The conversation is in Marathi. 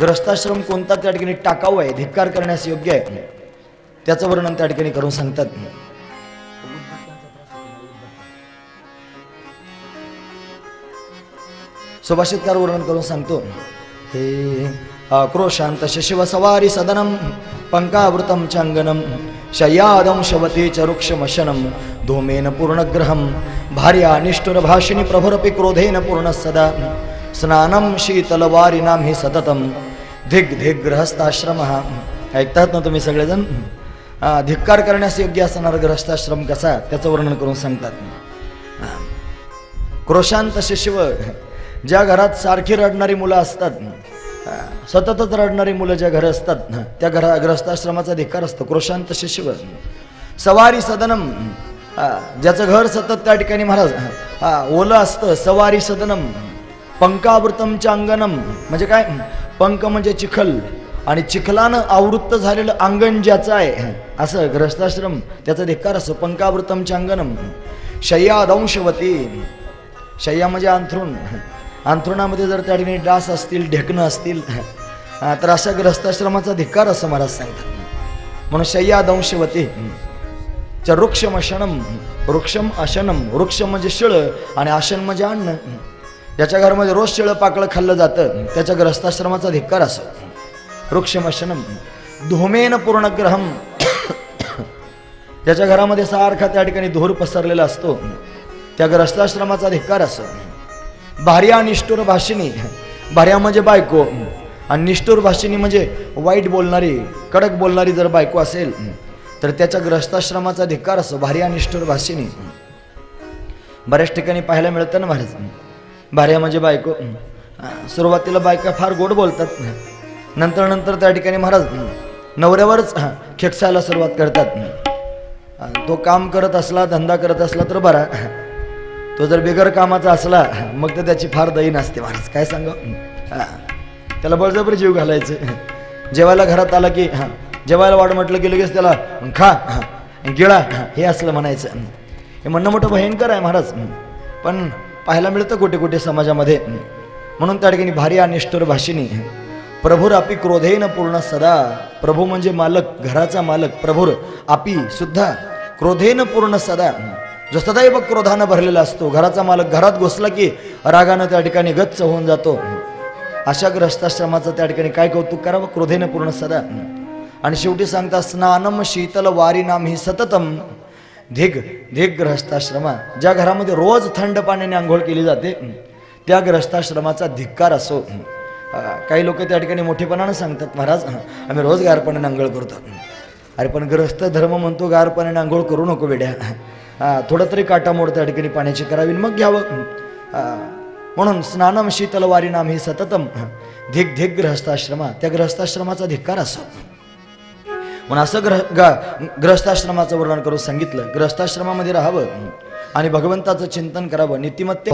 ग्रस्ताश्रम कोणता त्या ठिकाणी टाकाऊ आहे धिक्कार करण्यास योग्य आहे? त्याचं वर्णन त्या ठिकाणी करून सांगतात. सुभाषितकार वर्णन करून सांगतो. हे आक्रोशांत शशिव सवारी सदनम पंकावृतम चांगनम शय्यादंशवती च वृक्षमशनम धूमेन पूर्णग्रहम भार्या निष्ठुरभाषिणी प्रभुरपि क्रोधेन पूर्ण सदा स्नानम शीतलवारिनाम हि धिक धिग आश्रम हा ऐकतात ना तुम्ही सगळेजण? धिक्कार करण्यास योग्य असणारा गृहस्थाश्रम कसा? त्याचं वर्णन करून सांगतात. क्रोशांत शिशव ज्या घरात सारखी रडणारी मुलं असतात सततच रडणारी मुलं ज्या घरं असतात त्या घरा ग्रहस्थाश्रमाचा धिक्कार असतो. क्रोशांत शिशव सवारी सदनम ज्याचं घर सतत त्या ठिकाणी महाराज हा ओलं असतं. सवारी सदनम पंकावृतमच्या अंगणम म्हणजे काय? पंक म्हणजे चिखल. आणि चिखलानं आवृत्त झालेलं अंगण ज्याचं आहे असं ग्रस्ताश्रम त्याचा धिक्कार असतो पंकावृतम अंगणम शय्यादंशवती शय्या म्हणजे अंथरुण. अंथरुणामध्ये जर त्या ठिकाणी डास असतील ढेकणं असतील तर अशा ग्रस्ताश्रमाचा धिक्कार असं महाराज सांगतात. म्हणून शय्या दंशवती. च वृक्षम अशनम वृक्षम अशनम. वृक्ष म्हणजे शिळ आणि आशन म्हणजे अन्न. ज्याच्या घरामध्ये रोज शिळं पाकळं खाल्लं जातं. त्याच्या ग्रस्ताश्रमाचा धिक्कार असो. वृक्षमशनम धोमेन पूर्णग्रहम. ज्याच्या घरामध्ये सारखा त्या ठिकाणी धूर पसरलेला असतो. त्या ग्रस्ताश्रमाचा धिक्कार असो. भार्या निष्ठुर भाषिणी. भार्या म्हणजे बायको. आणि निष्ठुर भाषिणी म्हणजे वाईट बोलणारी कडक बोलणारी जर बायको असेल तर त्याच्या ग्रस्ताश्रमाचा धिक्कार असो. भार्या निष्ठुर भाषिणी. बऱ्याच ठिकाणी पाहायला मिळतं ना महाराज. भार्या म्हणजे बायको. सुरुवातीला बायका फार गोड बोलतात. नंतर नंतर त्या ठिकाणी महाराज नवऱ्यावरच हा, खेकसायला सुरुवात करतात. तो काम करत असला धंदा करत असला तर बरा. तो जर बिगर कामाचा असला मग तर त्याची फार दही नसते. महाराज काय सांगा त्याला बळजबरी जीव घालायचे. जेवायला घरात आला की हां जेवायला वाट म्हटलं की लगेच त्याला खा हा, गिळा हे असलं म्हणायचं. हे म्हणणं मोठं भयंकर आहे महाराज. पण पाहायला मिळतं कुठे कुठे समाजामध्ये. म्हणून त्या ठिकाणी भारी अनिष्ठुर भाषिणी. प्रभुर आपी क्रोधेन पूर्ण सदा. प्रभू म्हणजे मालक घराचा मालक प्रभुर आपी सुद्धा. क्रोधेन पूर्ण सदा. जो सदैव क्रोधानं भरलेला असतो घराचा मालक घरात घुसला की रागानं त्या ठिकाणी गच्च होऊन जातो. अशा ग्रस्ताश्रमाचं त्या ठिकाणी काय कौतुक करावं? क्रोधेनं पूर्ण सदा. आणि शेवटी सांगता स्नानम शीतल वारी नाम ही सततम. धिग धिग ग्रहस्थाश्रमा ज्या घरामध्ये रोज थंड पाण्याने आंघोळ केली जाते त्या ग्रहस्थाश्रमाचा धिक्कार असो काही लोक त्या ठिकाणी मोठेपणानं सांगतात महाराज आम्ही रोज गारपणाने आंघोळ करतो. अरे पण ग्रहस्थ धर्म म्हणतो गारपणाने आंघोळ करू नको वेड्या. थोडं तरी काटामोड त्या ठिकाणी पाण्याची करावी मग घ्यावं. म्हणून स्नानम शीतलवारी नाम ही सततम धिग धिग ग्रहस्थाश्रमा त्या ग्रहस्थाश्रमाचा धिक्कार असो. म्हणून असं ग्रह गा ग्रहस्थाश्रमाचं वर्णन करून सांगितलं. ग्रहस्थाश्रमामध्ये राहावं आणि भगवंताचं चिंतन करावं. नीतिमत्ते